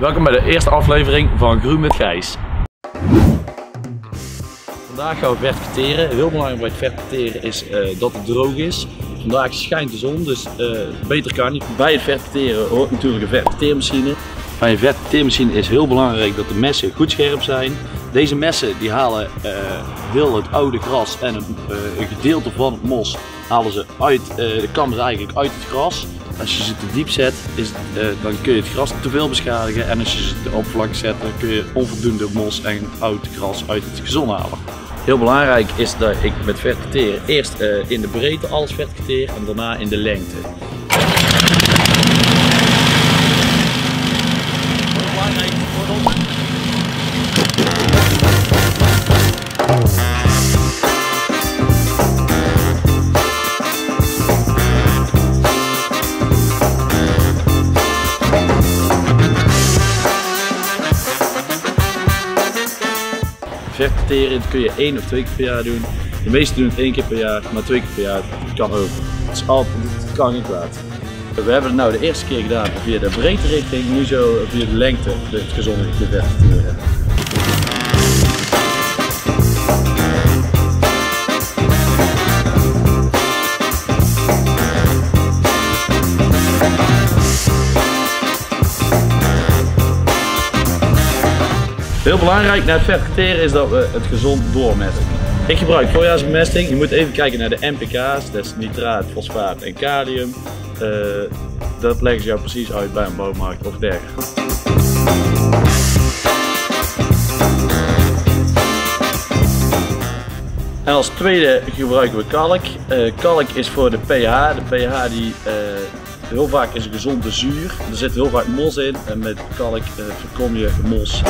Welkom bij de eerste aflevering van Groen met Gijs. Vandaag gaan we verticuteren. Heel belangrijk bij het verticuteren is eh, dat het droog is. Vandaag schijnt de zon, dus eh, beter kan niet. Bij het verticuteren hoort natuurlijk een verticteermachine. Bij een verticteermachine is heel belangrijk dat de messen goed scherp zijn. Deze messen die halen uh, heel het oude gras en een, een, gedeelte van het mos halen ze uit, de kam eigenlijk uit het gras. Als je ze te diep zet, is, uh, dan kun je het gras te veel beschadigen. En als je ze te oppervlak zet, dan kun je onvoldoende mos en oud gras uit het gezon halen. Heel belangrijk is dat ik met verticuteren eerst uh, in de breedte alles verticuteer en daarna in de lengte. Verteren kun je één of twee keer per jaar doen. De meesten doen het één keer per jaar, maar twee keer per jaar kan ook. Het, is altijd, het kan kwaad. We hebben het nou de eerste keer gedaan via de breedte richting, nu zo via de lengte het gezonde te verteren. Heel belangrijk na het verticuteren is dat we het gezond doormesten. Ik gebruik voorjaarsbemesting. Je moet even kijken naar de NPK's, dat is nitraat, fosfaat en kalium. Uh, dat leggen ze jou precies uit bij een bouwmarkt of dergelijke. En als tweede gebruiken we kalk. Uh, kalk is voor de pH. De pH die uh, heel vaak is een gezonde zuur. Er zit heel vaak mos in en met kalk voorkom je mos.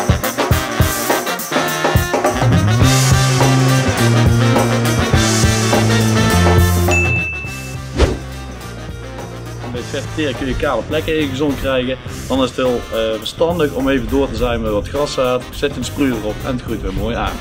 Met verteren kun je kale plekken in gezond krijgen. Dan is het heel uh, verstandig om even door te zijn met wat graszaad. Zet een sproeier erop en het groeit weer mooi aan.